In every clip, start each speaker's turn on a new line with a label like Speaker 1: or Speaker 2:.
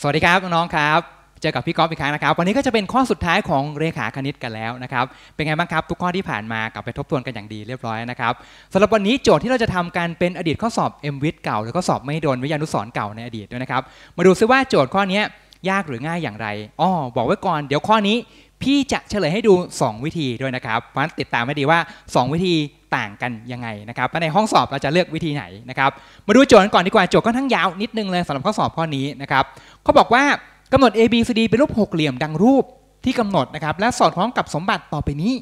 Speaker 1: สวัสดีครับน้องๆครับ เจอกับพี่ก๊อฟอีกครั้งนะครับ วันนี้ก็จะเป็นข้อสุดท้ายของเรขาคณิตกันแล้วนะครับ เป็นไงบ้างครับ ทุกข้อที่ผ่านมากลับไปทบทวนกันอย่างดีเรียบร้อยนะครับสำหรับวันนี้โจทย์ที่เราจะทำกันเป็นอดีตข้อสอบ m w i t เก่า หรือข้อสอบไม่โดนวิทยานุสรเก่าในอดีตด้วยนะครับ มาดูซิว่าโจทย์ข้อนี้ยากหรือง่ายอย่างไรอ้อบอกไว้ก่อน เดี๋ยวข้อนี้พี่จะเฉลยให้ดู 2 วิธีด้วยนะครับเพราะฉะนั้ติดตามให้ดีว่า 2 วิธี ต่างกันยังไงนะครับในห้องสอบเราจะเลือกวิธีไหนนะครับ มาดูโจทย์กันก่อนดีกว่าโจทย์ค่อนข้งยาวนิดนึงเลยสำหรับข้อสอบข้อนี้นะครับเขาบอกว่ากำหนด A B C D เป็นรูปหกเหลี่ยมดังรูปที่กำหนดนะครับ และสอดคล้องกับสมบัติต่อไปนี้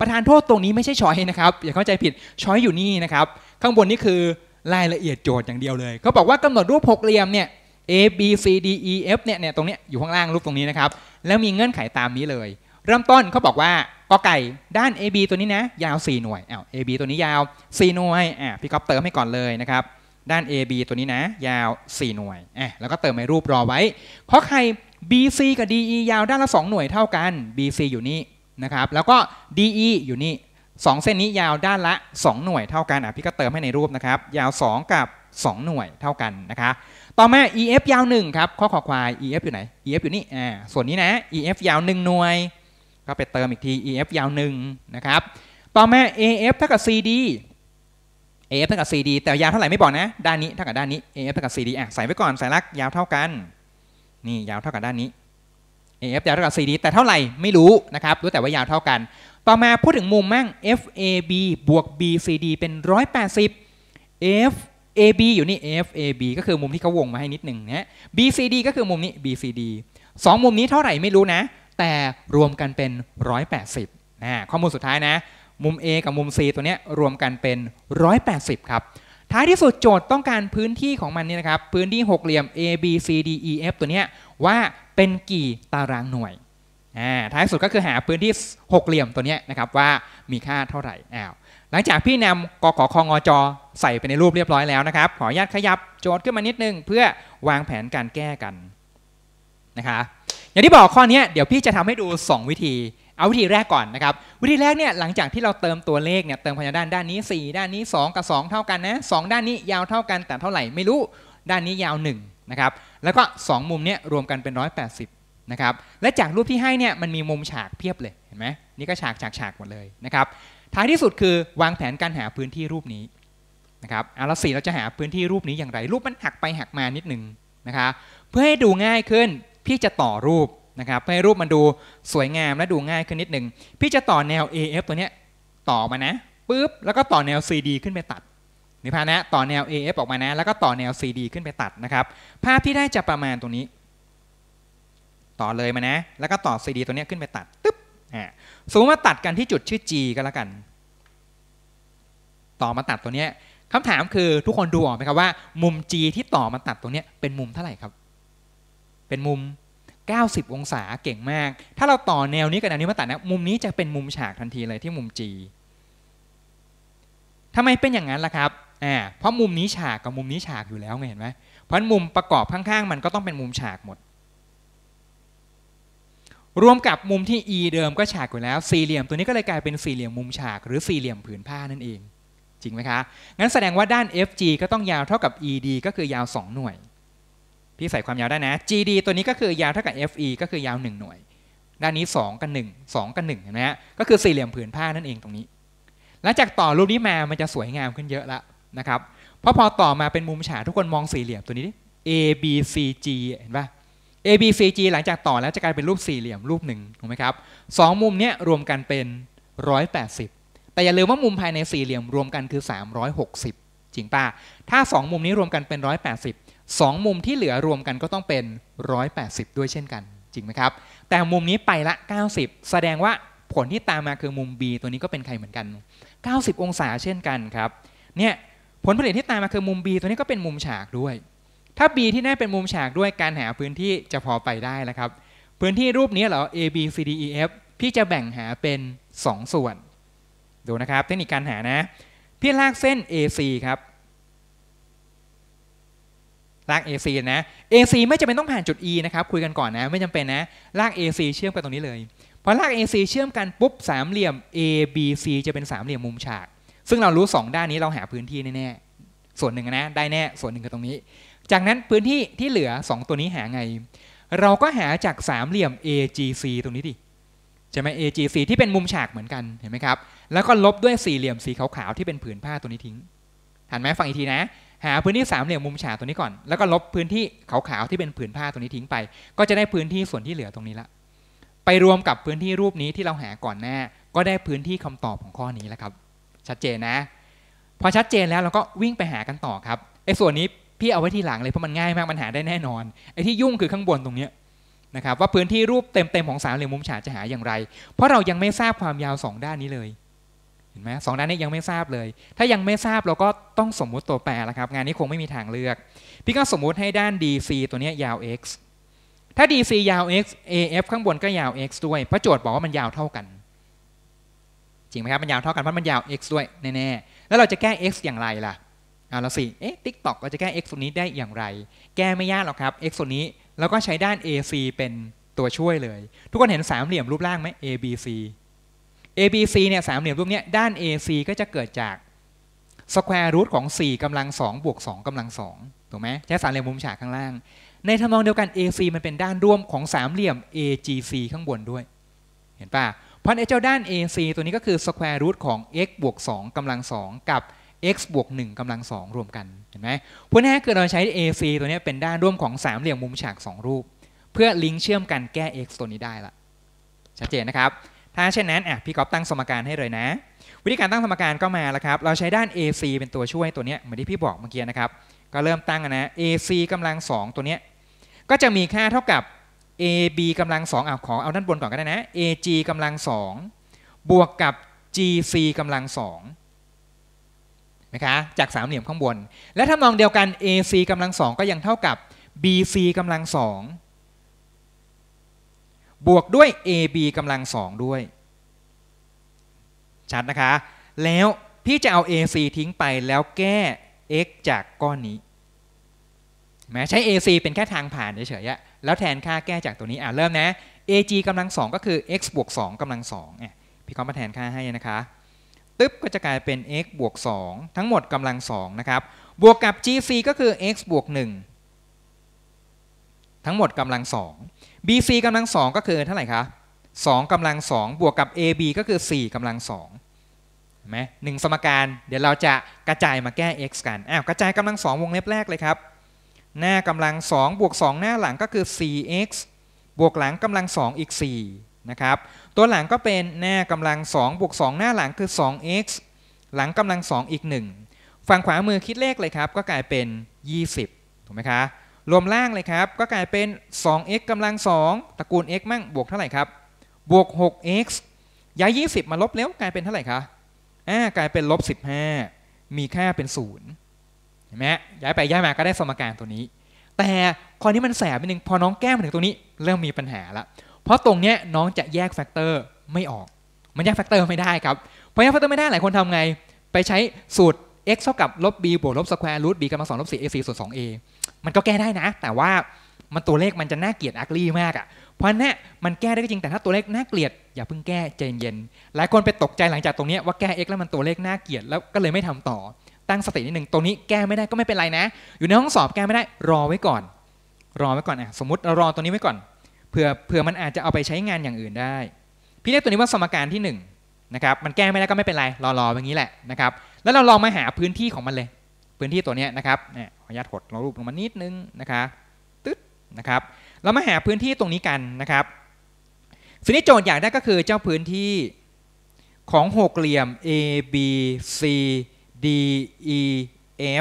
Speaker 1: ประธานโทษตรงนี้ไม่ใช่ช้อยนะครับอย่าเข้าใจผิดช้อยอยู่นี่นะครับข้างบนนี่คือรายละเอียดโจทย์อย่างเดียวเลยเขาบอกว่ากำหนดรูปหกเหลี่ยมเนี่ย A B C D E F เนี่ยเนี่ยตรงเนี้ยอยู่ข้างล่างรูปตรงนี้นะครับแล้วมีเงื่อนไขตามนี้เลย เริ่มต้นเขาบอกว่า กอไก่ด้าน AB ตัวนี้นะ ยาว 4 หน่วยอ้าว AB ตัวนี้ยาว 4 หน่วยอะพี่ก๊อฟเติมให้ก่อนเลยนะครับ ด้าน AB ตัวนี้นะ ยาว 4 หน่วยอะแล้วก็เติมในรูปรอไว้ขอไข่ BC กับ DE ยาวด้านละ 2 หน่วยเท่ากัน BC อยู่นี่นะครับแล้วก็ DE อยู่นี่2เส้นนี้ยาวด้านละ 2 หน่วยเท่ากันอะพี่ก็เติมให้ในรูปนะครับ ยาว 2 กับ 2 หน่วยเท่ากันนะคะต่อมา EF ยาว1ครับข้อขอควาย EF อยู่ไหน EF อยู่นี่อ่าส่วนนี้นะ EF ยาว 1 หน่วย ก็ไปเติมอีกที EF ยาว1นะครับ ต่อมา AF เท่ากับ CD AF เท่ากับ CD แต่ยาวเท่าไหร่ไม่บอกนะ ด้านนี้เท่ากับด้านนี้ AF เท่ากับ CD อะใส่ไว้ก่อนใส่ลักยาวเท่ากัน นี่ยาวเท่ากับด้านนี้ AF ยาวเท่ากับ CD แต่เท่าไหร่ไม่รู้นะครับ รู้แต่ว่ายาวเท่ากัน ต่อมาพูดถึงมุมมั่ง FAB บวก BCD เป็น 180 FAB อยู่นี่ FAB ก็คือมุมที่เขาวงมาให้นิดหนึ่งนะ BCD ก็คือมุมนี้ BCD สองมุมนี้เท่าไหร่ไม่รู้นะ แต่รวมกันเป็น 180นะข้อมูลสุดท้ายนะ มุม A กับมุม C ตัวนี้รวมกันเป็น 180 ครับ ท้ายที่สุดโจทย์ต้องการพื้นที่ของมันนี่นะครับ พื้นที่หกเหลี่ยม A B C D E F ตัวนี้ว่าเป็นกี่ตารางหน่วยท้ายสุดก็คือหาพื้นที่หกเหลี่ยมตัวนี้นะครับว่ามีค่าเท่าไหร่อ้าวหลังจากพี่นำกขคงจใส่ไปในรูปเรียบร้อยแล้วนะครับ ขออนุญาตขยับโจทย์ขึ้นมานิดนึง เพื่อวางแผนการแก้กัน นะคะอย่างที่บอกข้อนี้เดี๋ยวพี่จะทำให้ดู 2 วิธี เอาวิธีแรกก่อนนะครับ วิธีแรกเนี่ยหลังจากที่เราเติมตัวเลขเนี่ยเติมพยานด้านด้านนี้ 4 ด้านนี้ 2 กับ 2 เท่ากันนะ2ด้านนี้ยาวเท่ากันแต่เท่าไหร่ไม่รู้ด้านนี้ยาว1นะครับแล้วก็ 2 มุมเนี่ยรวมกันเป็น 180นะครับและจากรูปที่ให้เนี่ยมันมีมุมฉากเพียบเลยเห็นไหมนี่ก็ฉากฉากฉากหมดเลยนะครับท้ายที่สุดคือวางแผนการหาพื้นที่รูปนี้นะครับเอาละสี่เราจะหาพื้นที่รูปนี้อย่างไร รูปมันหักไปหักมานิดนึงนะคะเพื่อให้ดูง่ายขึ้น พี่จะต่อรูปนะครับเพื่อให้รูปมันดูสวยงามและดูง่ายขึ้นนิดนึง พี่จะต่อแนว AF ตัวเนี้ยต่อมานะปุ๊บแล้วก็ต่อแนว CD ขึ้นไปตัดนิพานะต่อแนว AF ออกมานะ แล้วก็ต่อแนว CD ขึ้นไปตัดนะครับ ภาพที่ได้จะประมาณตรงนี้ ต่อเลยมานะ แล้วก็ต่อ CD ตัวเนี้ยขึ้นไปตัดตึ๊บอ่าสมมติว่าตัดกันที่จุดชื่อ G ก็แล้วกัน ต่อมาตัดตัวเนี้ยคำถามคือทุกคนดูออกไหมครับว่า มุม G ที่ต่อมาตัดตรงเนี้ยเป็นมุมเท่าไหร่ครับ เป็นมุม 90 องศาเก่งมาก ถ้าเราต่อแนวนี้กับแนวนี้มาตัดนะ มุมนี้จะเป็นมุมฉากทันทีเลยที่มุม G ทำไมเป็นอย่างนั้นล่ะครับอ่าเพราะมุมนี้ฉากกับมุมนี้ฉากอยู่แล้วไงเห็นไหมเพราะมุมประกอบข้างๆ มันก็ต้องเป็นมุมฉากหมด รวมกับมุมที่ E เดิมก็ฉากอยู่แล้ว สี่เหลี่ยมตัวนี้ก็เลยกลายเป็นสี่เหลี่ยมมุมฉาก หรือสี่เหลี่ยมผืนผ้านั่นเอง จริงไหมคะ งั้นแสดงว่าด้าน FG ก็ต้องยาวเท่ากับ ED ก็คือยาว 2 หน่วย พี่ใส่ความยาวได้นะ GD ตัวนี้ก็คือยาวเท่ากับ FE ก็คือยาว 1 หน่วย ด้านนี้ 2 กับ 1 2 กับ1เห็นไหมฮะก็คือสี่เหลี่ยมผืนผ้านั่นเองตรงนี้ หลังจากต่อรูปนี้มามันจะสวยงามขึ้นเยอะแล้วนะครับเพราะพอต่อมาเป็นมุมฉากทุกคนมองสี่เหลี่ยมตัวนี้ดิ A B C G เห็นปะ A B C G หลังจากต่อแล้วจะกลายเป็นรูปสี่เหลี่ยมรูปหนึ่งถูกไหมครับสองมุมเนี้ยรวมกันเป็น 180 แต่อย่าลืมว่ามุมภายในสี่เหลี่ยมรวมกันคือ 360 จริงป่ะถ้า 2 มุมนี้รวมกันเป็น 180 2 มุมที่เหลือรวมกันก็ต้องเป็น 180 ด้วยเช่นกัน จริงไหมครับ แต่มุมนี้ไปละ 90 แสดงว่าผลที่ตามมาคือมุม B ตัวนี้ก็เป็นใครเหมือนกัน 90 องศาเช่นกันครับ เนี่ยผลผลิตที่ตามมาคือมุม B ตัวนี้ก็เป็นมุมฉากด้วย ถ้า B ที่ได้เป็นมุมฉากด้วยการหาพื้นที่จะพอไปได้แล้วครับ พื้นที่รูปนี้เหรอ A B C D E F พี่จะแบ่งหาเป็น 2 ส่วน ดูนะครับ เทคนิคการหานะ พี่ลากเส้น AC ครับ ลาก AC นะ AC ไม่จำเป็นต้องผ่านจุด E นะครับ คุยกันก่อนนะ ไม่จำเป็นนะ ลาก AC เชื่อมกันตรงนี้เลย พอลาก AC เชื่อมกันปุ๊บสามเหลี่ยม ABC จะเป็นสามเหลี่ยมมุมฉาก ซึ่งเรารู้ 2 ด้านนี้เราหาพื้นที่แน่ๆ ส่วนหนึ่งนะ ได้แน่ ส่วนหนึ่งคือตรงนี้ จากนั้นพื้นที่ที่เหลือ 2 ตัวนี้หาไง เราก็หาจากสามเหลี่ยม AGC ตรงนี้ดิใช่ไหม AGC ที่เป็นมุมฉากเหมือนกัน เห็นไหมครับ แล้วก็ลบด้วยสี่เหลี่ยมสีขาวๆที่เป็นผืนผ้าตัวนี้ทิ้ง หันไหมฟังอีกทีนะ หาพื้นที่สามเหลี่ยมมุมฉากตัวนี้ก่อน แล้วก็ลบพื้นที่ขาวๆที่เป็นผืนผ้าตัวนี้ทิ้งไป ก็จะได้พื้นที่ส่วนที่เหลือตรงนี้ละ ไปรวมกับพื้นที่รูปนี้ที่เราหาก่อนหน้า ก็ได้พื้นที่คำตอบของข้อนี้แล้วครับ ชัดเจนนะ พอชัดเจนแล้วเราก็วิ่งไปหากันต่อครับไอ้ส่วนนี้พี่เอาไว้ที่หลังเลยเพราะมันง่ายมากมันหาได้แน่นอนไอ้ที่ยุ่งคือข้างบนตรงเนี้ยนะครับว่าพื้นที่รูปเต็มๆของสามเหลี่ยมมุมฉากจะหาอย่างไร เพราะเรายังไม่ทราบความยาว 2 ด้านนี้เลย ห็นไหมสองด้านนี้ยังไม่ทราบเลย ถ้ายังไม่ทราบเราก็ต้องสมมุติตัวแปรแล้วครับ งานนี้คงไม่มีทางเลือก พี่ก็สมมุติให้ด้าน DC ตัวนี้ยาว x ถ้า DC ยาว x AF ข้างบนก็ยาว x ด้วยเพราะโจทย์บอกว่ามันยาวเท่ากัน จริงไหมครับ มันยาวเท่ากันเพราะมันยาว x ด้วยแน่ๆแล้วเราจะแก้ x อย่างไรล่ะเอาละสิเอ๊ะ TikTok เราจะแก้ x ส่วนี้ได้อย่างไร แก้ไม่ยากหรอกครับ x ส่วนี้เราก็ใช้ด้าน AC เป็นตัวช่วยเลย ทุกคนเห็นสามเหลี่ยมรูปร่างไหม ABC ABC เนี่ยสามเหลี่ยมรูปนี้ด้าน AC ก็จะเกิดจาก square root ของ4กำลัง2บวก2กำลัง2ถูกไหมใช้สามเหลี่ยมมุมฉากข้างล่าง ในทำนองเดียวกัน AC มันเป็นด้านร่วมของสามเหลี่ยม AGC ข้างบนด้วย เห็นป่ะเพราะไอ้เจ้าด้าน AC ตัวนี้ก็คือ square root ของ x บวก2กำลัง2กับ x บวก1กำลัง2รวมกันเห็นไหมพวกนี้คือเราใช้ AC ตัวนี้เป็นด้านร่วมของสามเหลี่ยมมุมฉาก 2 รูป เพื่อลิงก์เชื่อมกันแก้ x ตัวนี้ได้ละชัดเจนนะครับ ถ้าเช่นนั้นอะพี่ก๊อฟตั้งสมการให้เลยนะ วิธีการตั้งสมการก็มาแล้วครับ เราใช้ด้าน AC เป็นตัวช่วยตัวนี้เหมือนที่พี่บอกเมื่อกี้นะครับ ก็เริ่มตั้งนะ AC กำลัง 2 ตัวนี้ก็จะมีค่าเท่ากับ AB กำลัง2เอาขอเอาด้านบนก่อนก็ได้นะ AG กำลัง 2 บวกกับ GC กำลัง2นะคะจากสามเหลี่ยมข้างบน และทำนองเดียวกัน AC กำลัง 2 ก็ยังเท่ากับ BC กำลัง2 บวกด้วย AB กำลัง2ด้วย ชัดนะคะ แล้วพี่จะเอา AC ทิ้งไปแล้วแก้ x จากก้อนนี้แม้ใช้ AC เป็นแค่ทางผ่านเฉยๆแล้วแทนค่าแก้จากตัวนี้อะเริ่มนะ AG กำลัง2ก็คือ x บวก2กำลัง2เนี่ยพี่ก็มาแทนค่าให้นะคะตึ๊บก็จะกลายเป็น x บวก2ทั้งหมดกำลัง2นะครับ บวกกับ GC ก็คือ x บวก1ทั้งหมดกำลัง2 BC กำลัง2ก็คือเท่าไหร่คะ2กำลัง2บวกกับ AB ก็คือ 4กำลัง2เห็นไหมหนึ่งสมการเดี๋ยวเราจะกระจายมาแก้ x กันอ้าวกระจายกำลัง2วงเล็บแรกเลยครับ หน้ากำลัง2บวก2หน้าหลังก็คือ 4x บวกหลังกำลัง2อีก4นะครับตัวหลังก็เป็นหน้ากำลัง2บวก2หน้าหลังคือ 2x หลังกำลัง2อีก 1 ฝั่งขวามือคิดเลขเลยครับ ก็กลายเป็น 20ถูกไหมคะ รวมล่างเลยครับ ก็กลายเป็น 2x กำลัง 2ตระกูล x มั่งบวกเท่าไหร่ครับบวก 6x ย้าย 20 มาลบแล้วกลายเป็นเท่าไหร่คะอ่ากลายเป็นลบ 15 มีค่าเป็น 0 เห็นไหมย้ายไปย้ายมาก็ได้สมการตัวนี้ แต่ข้อนี้มันแสบนิดนึงพอน้องแก้มาถึงตรงนี้เริ่มมีปัญหาละเพราะตรงเนี้ยน้องจะแยก factor ไม่ออก มันแยก factor ไม่ได้ครับพอแยก factor ไม่ได้หลายคนทำไง ไปใช้สูตร x เท่ากับลบ b บวกลบสแควร์รูท b กำลังสองลบ 4ac ส่วน 2a มันก็แก้ได้นะ แต่ว่ามันตัวเลขมันจะน่าเกลียดอักลี่มากอะ่ะเพราะนั่นมันแก้ได้ก็จริงแต่ถ้าตัวเลขน่าเกลียดอย่าเพิ่งแก้ใจเย็นหลายคนไปตกใจหลังจากตรงนี้ว่าแก้ x แล้วมันตัวเลขน่าเกลียดแล้วก็เลยไม่ทำต่อตั้งสตินิดหนึ่งตรงนี้แก้ไม่ได้ก็ไม่เป็นไรนะ อยู่ในห้องสอบแก้ไม่ได้รอไว้ก่อน รอไว้ก่อนอะสมมติเรารอตัวนี้ไว้ก่อนเผื่อเผื่อมันอาจจะเอาไปใช้งานอย่างอื่นได้ พี่เรียกตัวนี้ว่าสมการที่1นะครับมันแก้ไม่ได้ก็ไม่เป็นไรรอรออย่างนี้แหละนะครับแล้วเราลองมาหาพื้นที่ของมันเลย พื้นที่ตัวนี้นะครับเนี่ยขออนุญาตหดลงรูปลงมานิดนึงนะคะตึ๊ดนะครับเรามาหาพื้นที่ตรงนี้กันนะครับสิ่งที่โจทย์อยากได้ก็คือเจ้าพื้นที่ของหกเหลี่ยม A B C D E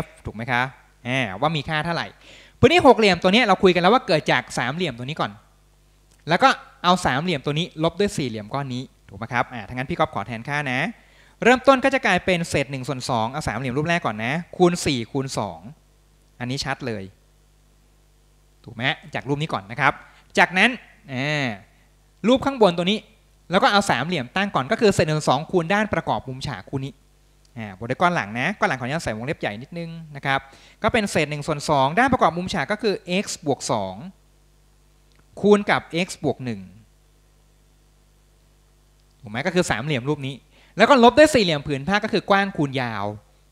Speaker 1: F ถูกไหมคะว่ามีค่าเท่าไหร่ พื้นที่หกเหลี่ยมตัวนี้เราคุยกันแล้วว่าเกิดจากสามเหลี่ยมตัวนี้ก่อน แล้วก็เอาสามเหลี่ยมตัวนี้ลบด้วยสี่เหลี่ยมก้อนนี้ถูกไหมครับอ่าทั้งนั้นพี่ก๊อฟขอแทนค่านะ เริ่มต้นก็จะกลายเป็นเศษ1ส่วน2เอาสามเหลี่ยมรูปแรกก่อนนะ คูณ4คูณ2อันนี้ชัดเลย ถูกไหมจากรูปนี้ก่อนนะครับ จากนั้นรูปข้างบนตัวนี้ แล้วก็เอาสามเหลี่ยมตั้งก่อนก็คือเศษหนึ่งสองคูณด้านประกอบมุมฉากคูณนี้บวกด้วยก้อนหลังนะก้อนหลังขออนุญาตใส่วงเล็บใหญ่นิดนึงนะครับ ก็เป็นเศษ1ส่วน2ด้านประกอบมุมฉากก็คือ x บวก2คูณกับ x บวก1ถูกไหมก็คือสามเหลี่ยมรูปนี้ แล้วก็ลบด้วยสี่เหลี่ยมผืนผ้าก็คือกว้างคูณยาว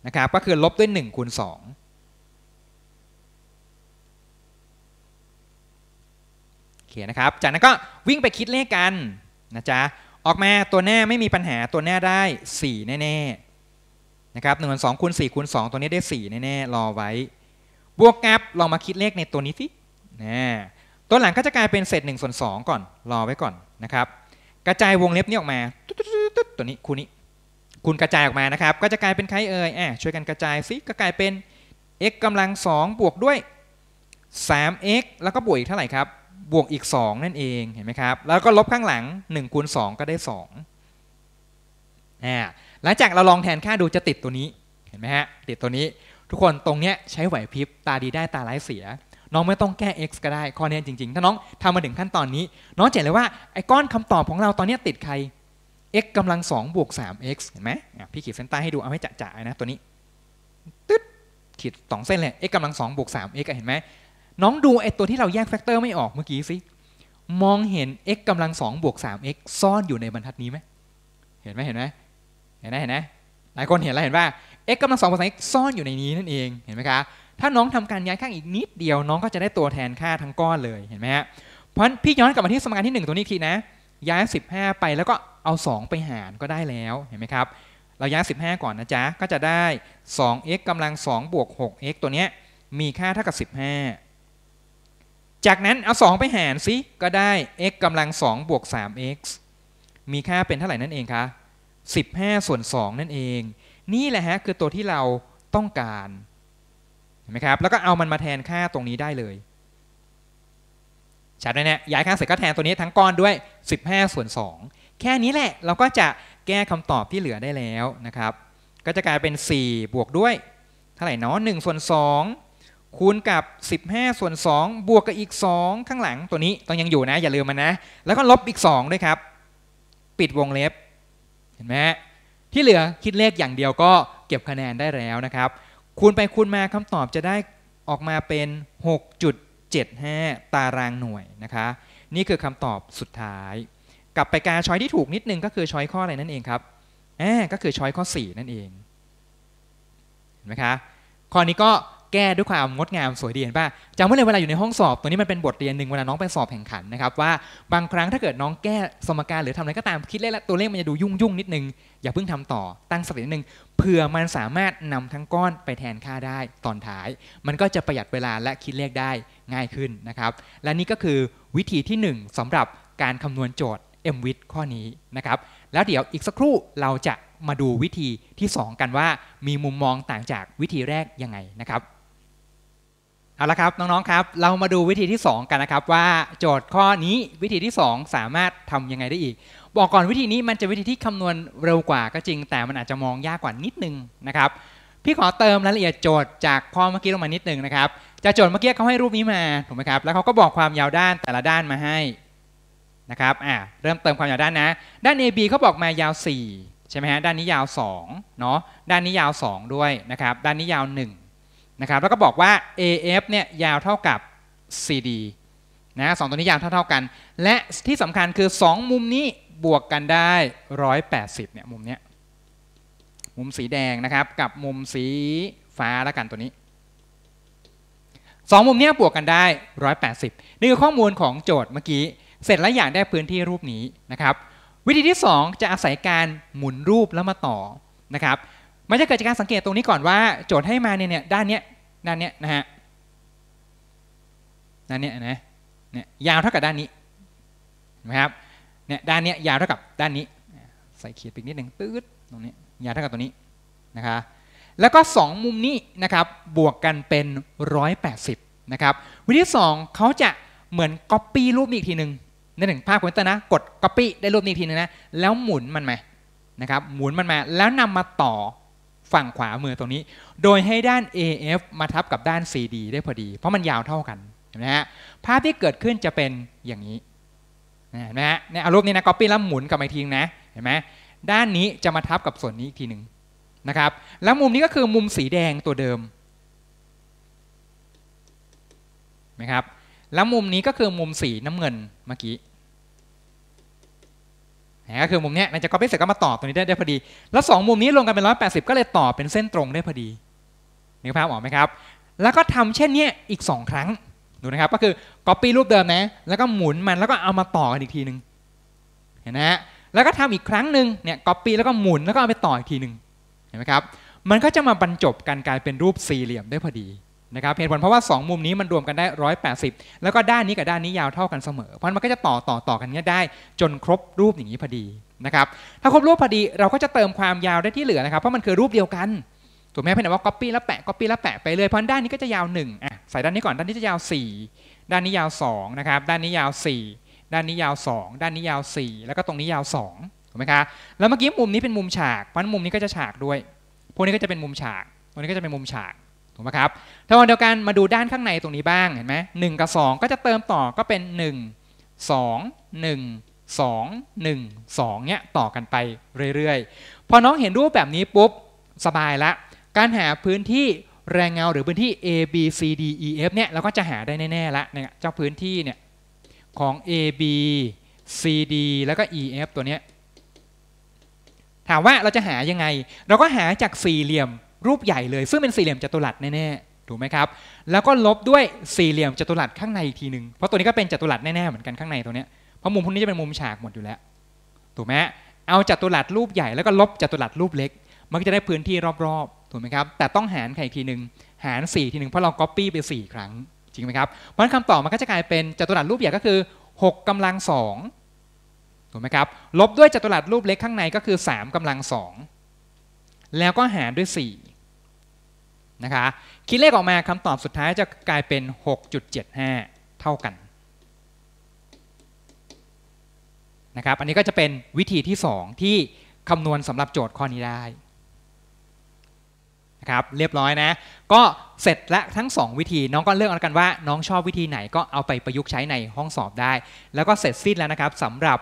Speaker 1: นะครับก็คือลบด้วย1คูณ2โอเคนะครับ จากนั้นก็วิ่งไปคิดเลขกันนะจ๊ะออกมาตัวหน้าไม่มีปัญหาตัวหน้าได้ 4 แน่ๆนะครับหนึ่งสองคูณสี่คูณสองตัวนี้ได้ 4 แน่ๆ รอไว้ บวกกับลองมาคิดเลขในตัวนี้สินะตัวหลังก็จะกลายเป็นเศษ1ส่วน2ก่อนรอไว้ก่อนนะครับ กระจายวงเล็บนี้ออกมา ตุ๊ดตัวนี้คูณนี้คูณกระจายออกมานะครับ ก็จะกลายเป็นใครเอ่ยอะช่วยกันกระจายสิก็กลายเป็น x กำลัง2บวกด้วย 3x แล้วก็บวกอีกเท่าไหร่ครับ บวกอีก 2 นั่นเองเห็นไหมครับ แล้วก็ลบข้างหลัง1คูณ2ก็ได้2อ่าหลังจากเราลองแทนค่าดูจะติดตัวนี้เห็นไหมฮะติดตัวนี้ ทุกคนตรงเนี้ยใช้ไหวพริบตาดีได้ตาร้ายเสียน้องไม่ต้องแก้ x ก็ได้ ข้อนี้จริง ๆ ถ้าน้องทำมาถึงขั้นตอนนี้ น้องจะเห็นเลยว่าไอ้ก้อนคำตอบของเราตอนนี้ติดใคร x กำลัง2บวก 3x เห็นไหมพี่ขีดเส้นใต้ให้ดูเอาให้จะๆนะตัวนี้ตึ๊ดขีดสองเส้นเลย x กำลัง2บวก 3x อะเห็นไหมน้องดูไอ้ตัวที่เราแยกแฟกเตอร์ไม่ออกเมื่อกี้สิมองเห็น x กำลัง2บวก 3x ซ่อนอยู่ในบรรทัดนี้ไหมเห็นไหมเห็นไหมเห็นไหมเห็นไหมหลายคนเห็นแล้วเห็นว่า x กำลัง2บวก 3x ซ่อนอยู่ในนี้นั่นเองเห็นไหมคะถ้าน้องทำการย้ายข้างอีกนิดเดียวน้องก็จะได้ตัวแทนค่าทั้งก้อนเลยเห็นไหมฮะเพราะฉะนั้นพี่ย้อนกลับมาที่สมการที่ 1 ตัวนี้ทีนะ ย้าย 15 ไปแล้วก็เอา 2 ไปหารก็ได้แล้วเห็นไหมครับ เราย้าย 15 ก่อนนะจ๊ะ ก็จะได้ 2x กำลัง2บวก 6x ตัวเนี้ยมีค่าเท่ากับ 15 จากนั้นเอา 2 ไปหารซิก็ได้ x กำลัง2บวก 3x มีค่าเป็นเท่าไหร่นั่นเองคะ15 ส่วน 2 นั่นเอง นี่แหละฮะคือตัวที่เราต้องการเห็นไหมครับ แล้วก็เอามันมาแทนค่าตรงนี้ได้เลย ชัดไหมเนี่ยย้ายข้างเสร็จก็แทนตัวนี้ทั้งก้อนด้วย 15 ส่วน 2 แค่นี้แหละเราก็จะแก้คำตอบที่เหลือได้แล้วนะครับ ก็จะกลายเป็น 4 บวกด้วย เท่าไหร่เนาะ1ส่วน 2 คูณกับ 15 ส่วน 2 บวกกับอีก 2 ข้างหลังตัวนี้ต้องยังอยู่นะอย่าลืมมันนะ แล้วก็ลบอีก 2 ด้วยครับ ปิดวงเล็บ เห็นไหมที่เหลือคิดเลขอย่างเดียวก็เก็บคะแนนได้แล้วนะครับ คูณไปคูณมาคำตอบจะได้ออกมาเป็น 75 ตารางหน่วยนะคะ นี่คือคำตอบสุดท้าย กลับไปการช้อยที่ถูกนิดนึงก็คือช้อยข้ออะไรนั่นเองครับแอบก็คือช้อยข้อ 4 นั่นเองเห็นไหมคะข้อนี้ก็ แก้ด้วยความงดงามสวยดีเห็นป่ะจำไว้เลยเวลาอยู่ในห้องสอบตัวนี้มันเป็นบทเรียนหนึ่งเวลาน้องไปสอบแข่งขันนะครับว่าบางครั้งถ้าเกิดน้องแก้สมการหรือทำอะไรก็ตามคิดเลขแล้วตัวเลขมันจะดูยุ่งยุ่งนิดนึง อย่าเพิ่งทำต่อตั้งสตินิดนึงเผื่อมันสามารถนำทั้งก้อนไปแทนค่าได้ตอนท้าย มันก็จะประหยัดเวลาและคิดเลขได้ง่ายขึ้นนะครับและนี่ก็คือวิธีที่หนึ่งสำหรับการคำนวณโจทย์ m w i t ข้อนี้นะครับแล้วเดี๋ยวอีกสักครู่เราจะมาดูวิธีที่ 2 กันว่ามีมุมมองต่างจากวิธีแรกยังไงนะครับ เอาละครับน้องๆครับเรามาดูวิธีที่ 2 กันนะครับ ว่าโจทย์ข้อนี้วิธีที่ 2 สามารถทำยังไงได้อีก บอกก่อนวิธีนี้มันจะวิธีที่คำนวณเร็วกว่าก็จริง แต่มันอาจจะมองยากกว่านิดนึงนะครับพี่ขอเติมรายละเอียดโจทย์จากข้อเมื่อกี้ลงมานิดนึงนะครับจากโจทย์เมื่อกี้เขาให้รูปนี้มาถูกไหมครับแล้วเขาก็บอกความยาวด้านแต่ละด้านมาให้นะครับอ่าเริ่มเติมความยาวด้านนะ ด้าน AB เขาบอกมายาว 4 ใช่ไหมฮะด้านนี้ยาว2เนาะด้านนี้ยาว 2 ด้วยนะครับด้านนี้ยาว 1 นะครับแล้วก็บอกว่า AF เนี่ยยาวเท่ากับ CD นะสองตัวนี้ยาวเท่าๆกัน และที่สำคัญคือ 2 มุมนี้บวกกันได้ 180เนี่ยมุมเนี้ยมุมสีแดงนะครับกับมุมสีฟ้าแล้วกันตัวนี้สองมุมเนี้ยบวกกันได้ 180 นี่คือข้อมูลของโจทย์เมื่อกี้ เสร็จแล้วอยากได้พื้นที่รูปนี้นะครับ วิธีที่ 2 จะอาศัยการหมุนรูปแล้วมาต่อนะครับ มันจะเกิดจากการสังเกตตรงนี้ก่อนว่า โจทย์ให้มาเนี่ยเนี่ยด้านเนี้ยด้านเนี้ยนะฮะด้านเนี้ยนะเนี่ยยาวเท่ากับด้านนี้นะครับเนี่ยด้านเนี้ยยาวเท่ากับด้านนี้ ใส่ขีดไปนิดหนึ่งตืดตรงนี้ยาวเท่ากับตัวนี้นะคะแล้วก็ 2 มุมนี้นะครับบวกกันเป็น 180นะครับวิธี 2เขาจะเหมือน Copy รูปนี้อีกทีหนึ่งในหนึ่งภาพคอมพิวเตอร์นะ กด Copy ได้รูปนี้อีกทีนึงนะแล้วหมุนมันมานะครับหมุนมันมาแล้วนำมาต่อ ฝั่งขวามือตรงนี้ โดยให้ด้าน AF มาทับกับด้าน CD ได้พอดี เพราะมันยาวเท่ากันเห็นไหมฮะภาพที่เกิดขึ้นจะเป็นอย่างนี้เห็นไหมฮะเนี่ยเอารูปนี้นะ Copy แล้วหมุนกลับมาทีนึงนะเห็นไหมด้านนี้จะมาทับกับส่วนนี้อีกทีหนึ่งนะครับ แล้วมุมนี้ก็คือมุมสีแดงตัวเดิมนะครับแล้วมุมนี้ก็คือมุมสีน้ำเงินเมื่อกี้ นี่ก็คือมุมนี้มันจะ copy เสร็จก็มาต่อตรงนี้ได้ได้พอดี แล้ว2มุมนี้รวมกันเป็น 180 ก็เลยต่อเป็นเส้นตรงได้พอดีนึกภาพออกไหมครับ แล้วก็ทำเช่นนี้อีก 2 ครั้งดูนะครับ ก็คือ Copy รูปเดิมนะ แล้วก็หมุนมันแล้วก็เอามาต่อกันอีกทีหนึ่งเห็นนะฮะแล้วก็ทำอีกครั้งหนึ่งเนี่ย Copy แล้วก็หมุนแล้วก็เอาไปต่ออีกทีหนึ่งเห็นไหมครับ มันก็จะมาบรรจบกันกลายเป็นรูปสี่เหลี่ยมได้พอดี นะครับเหตุผลเพราะว่า 2 มุมนี้มันรวมกันได้ 180 แล้วก็ด้านนี้กับด้านนี้ยาวเท่ากันเสมอ เพราะมันก็จะต่อต่อต่อกันเนี้ยได้จนครบรูปอย่างนี้พอดีนะครับถ้าครบรูปพอดีเราก็จะเติมความยาวได้ที่เหลือนะครับเพราะมันคือรูปเดียวกันถูกไหมเพียงแต่ว่า copy แล้วแปะ copy แล้วแปะไปเลยเพราะด้านนี้ก็จะยาว1อะใส่ด้านนี้ก่อนด้านนี้จะยาว 4 ด้านนี้ยาว2นะครับด้านนี้ยาว 4 ด้านนี้ยาว 2 ด้านนี้ยาว 4 แล้วก็ตรงนี้ยาว2ถูกไหมคะแล้วเมื่อกี้มุมนี้เป็นมุมฉากเพราะนั้นมุมนี้ก็จะฉากด้วย พวกนี้ก็จะเป็นมุมฉากตรงนี้ก็จะเป็นมุมฉาก ถูกไหมครับถ้าวันเดียวกันมาดูด้านข้างในตรงนี้บ้างเห็นไหมหนึ่งกับ 2 ก็จะเติมต่อก็เป็น 1 2 1 2 1 2เนี่ยต่อกันไปเรื่อยๆ พอน้องเห็นรูปแบบนี้ปุ๊บ สบายละ การหาพื้นที่แรงเงาหรือพื้นที่ A B C D E F เนี่ยเราก็จะหาได้แน่ๆละเนี่ยเจ้าพื้นที่เนี่ยของ A B C D แล้วก็ E F ตัวเนี้ยถามว่าเราจะหายังไง เราก็หาจากสี่เหลี่ยม รูปใหญ่เลย ซึ่งเป็นสี่เหลี่ยมจัตุรัสแน่ๆถูกไหมครับ แล้วก็ลบด้วยสี่เหลี่ยมจัตุรัสข้างในอีกทีหนึ่งเพราะตัวนี้ก็เป็นจัตุรัสแน่ๆเหมือนกันข้างในตัวเนี้ยเพราะมุมพวกนี้จะเป็นมุมฉากหมดอยู่แล้วถูกไหมเอาจัตุรัสรูปใหญ่แล้วก็ลบจัตุรัสรูปเล็ก มันก็จะได้พื้นที่รอบๆถูกไหมครับแต่ต้องหารใครอีกทีหนึ่งหาร 4 ทีหนึ่งเพราะเรา Copy ไป 4 ครั้งจริงไหมครับเพราะฉะนั้นคำตอบมันก็จะกลายเป็นจัตุรัสรูปใหญ่ก็คือ 6กำลัง2ถูกไหมครับลบด้วยจัตุรัสรูปเล็กข้างในก็คือ 3กำลัง2แล้วก็หารด้วย 4 นะคะคิดเลขออกมาคำตอบสุดท้ายจะกลายเป็น 6.75 เท่ากันนะครับอันนี้ก็จะเป็นวิธีที่ 2 ที่คำนวณสำหรับโจทย์ข้อนี้ได้นะครับเรียบร้อยนะ ก็เสร็จและทั้ง 2 วิธีน้องก็เลือกเอากันว่า น้องชอบวิธีไหนก็เอาไปประยุกต์ใช้ในห้องสอบได้ แล้วก็เสร็จสิ้นแล้วนะครับสำหรับ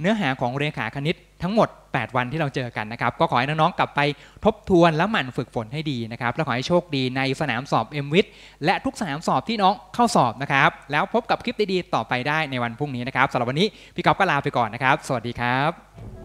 Speaker 1: เนื้อหาของเรขาคณิตทั้งหมด 8 วันที่เราเจอกันนะครับ ก็ขอให้น้องๆกลับไปทบทวนและหมั่นฝึกฝนให้ดีนะครับ แล้วขอให้โชคดีในสนามสอบ m w i t และทุกสนามสอบที่น้องเข้าสอบนะครับ แล้วพบกับคลิปดีๆต่อไปได้ในวันพรุ่งนี้นะครับสำหรับวันนี้พี่ก๊อฟก็ลาไปก่อนนะครับ สวัสดีครับ